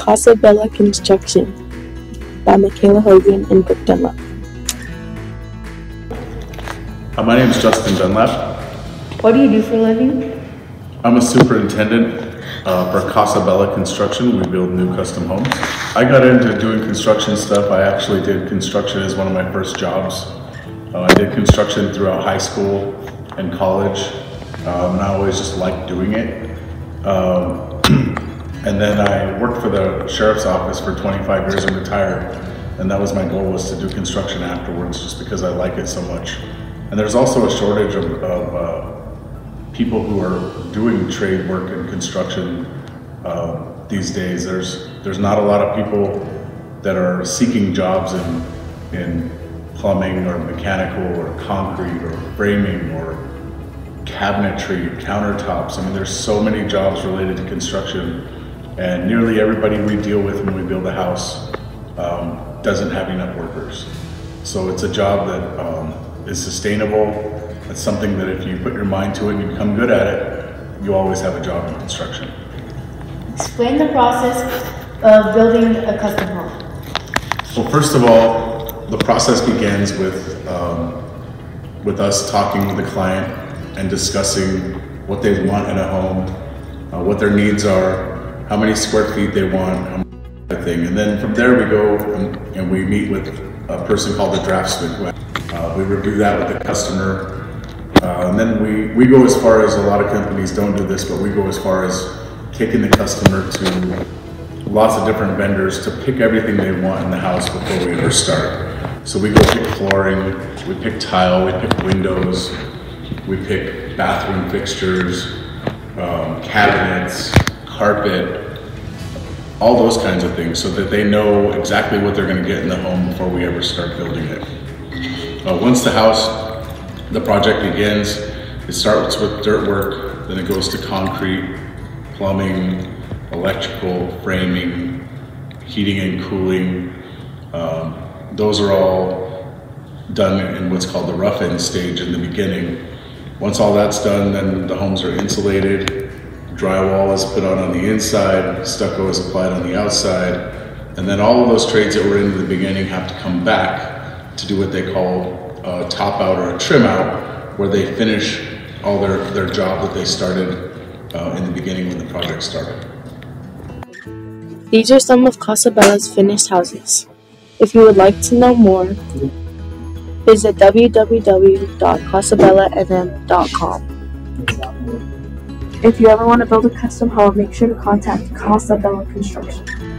Casa Bella Construction by Mikayla Hogan and Brooke Dunlap. Uh, my name is Justin Dunlap. What do you do for a living? I'm a superintendent uh, for Casa Bella Construction. We build new custom homes. I got into doing construction stuff. I actually did construction as one of my first jobs. Uh, I did construction throughout high school and college, um, and I always just liked doing it. Um, and then I worked for the sheriff's office for 25 years and retired. And that was my goal was to do construction afterwards, just because I like it so much. And there's also a shortage of, of uh, people who are doing trade work and construction uh, these days. There's there's not a lot of people that are seeking jobs in in plumbing or mechanical or concrete or framing or cabinetry, countertops. I mean, there's so many jobs related to construction, and nearly everybody we deal with when we build a house um, doesn't have enough workers. So it's a job that um, is sustainable. It's something that if you put your mind to it and you become good at it, you always have a job in construction. Explain the process of building a custom home. Well, first of all, the process begins with um, with us talking with the client and discussing what they want in a home, uh, what their needs are, how many square feet they want, thing. And then from there we go and, and we meet with a person called the draftsman. Uh, we review that with the customer. Uh, and then we, we go as far as a lot of companies don't do this, but we go as far as taking the customer to lots of different vendors to pick everything they want in the house before we ever start. So we go pick flooring, we pick tile, we pick windows, we pick bathroom fixtures, um, cabinets, carpet, all those kinds of things so that they know exactly what they're going to get in the home before we ever start building it. Uh, once the house, the project begins, it starts with dirt work, then it goes to concrete, plumbing, electrical, framing, heating and cooling. Um, those are all done in what's called the rough-in stage in the beginning. Once all that's done, then the homes are insulated, drywall is put on on the inside, stucco is applied on the outside, and then all of those trades that were in the beginning have to come back to do what they call a top out or a trim out, where they finish all their, their job that they started uh, in the beginning when the project started. These are some of Casa Bella's finished houses. If you would like to know more, visit www.casabellanm.com. If you ever want to build a custom home, make sure to contact Casa Bella Construction.